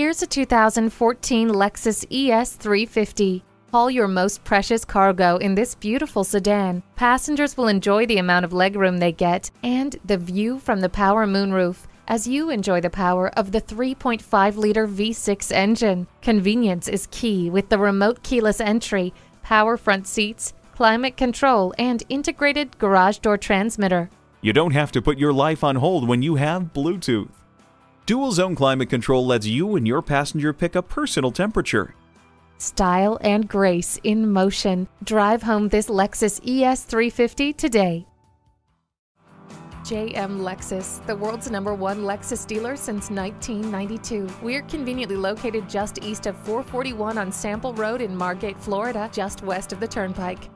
Here's a 2014 Lexus ES 350. Haul your most precious cargo in this beautiful sedan. Passengers will enjoy the amount of legroom they get and the view from the power moonroof as you enjoy the power of the 3.5 liter V6 engine. Convenience is key with the remote keyless entry, power front seats, climate control, and integrated garage door transmitter. You don't have to put your life on hold when you have Bluetooth. Dual zone climate control lets you and your passenger pick a personal temperature. Style and grace in motion. Drive home this Lexus ES 350 today. JM Lexus, the world's number one Lexus dealer since 1992. We're conveniently located just east of 441 on Sample Road in Margate, Florida, just west of the Turnpike.